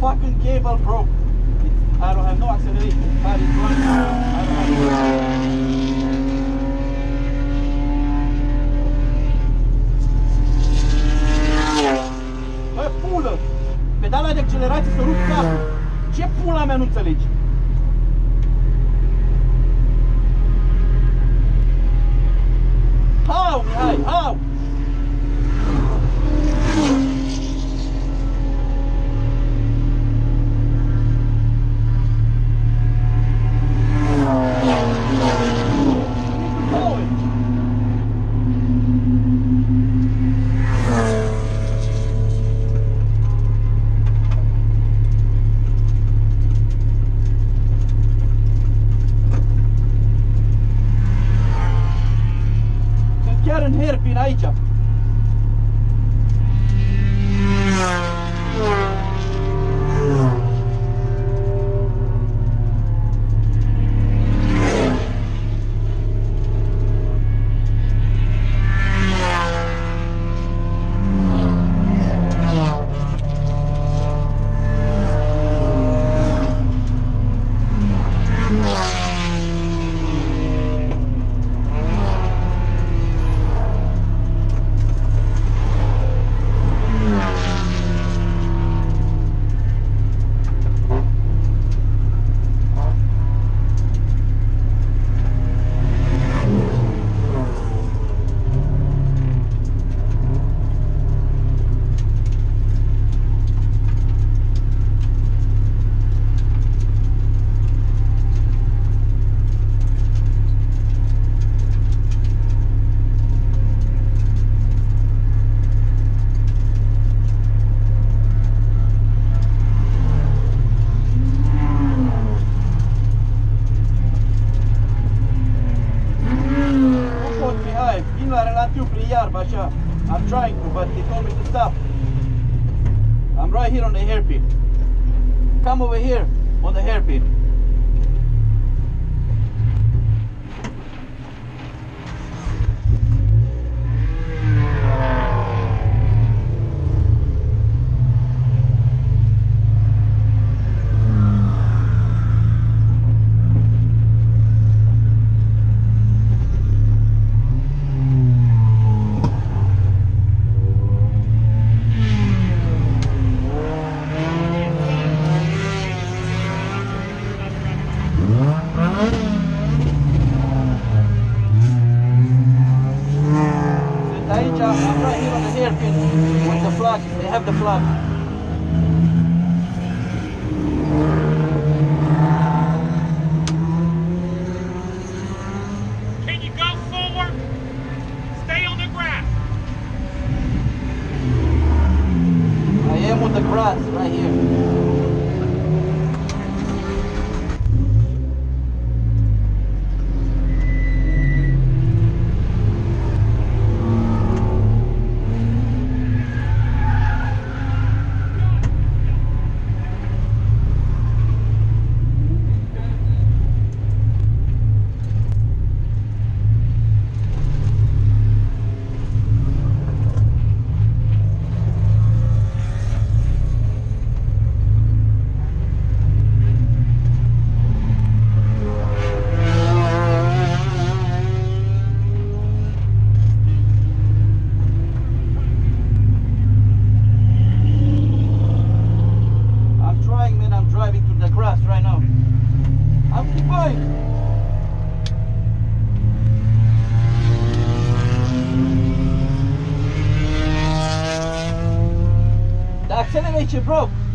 fucking cable broke. It's, I don't have no acceleration. Car is running. I don't have Bă, pulă! Pedala de accelerație să rup capul. Ce pula mea nu înțelegi? How, Mihai, how? Iarbă așa. I'm trying to, but he told me to stop. I'm right here on the hairpin. Come over here on the hairpin. Aici, I'm right here on the hairpin with the flag. They have the flag. bitch, you broke.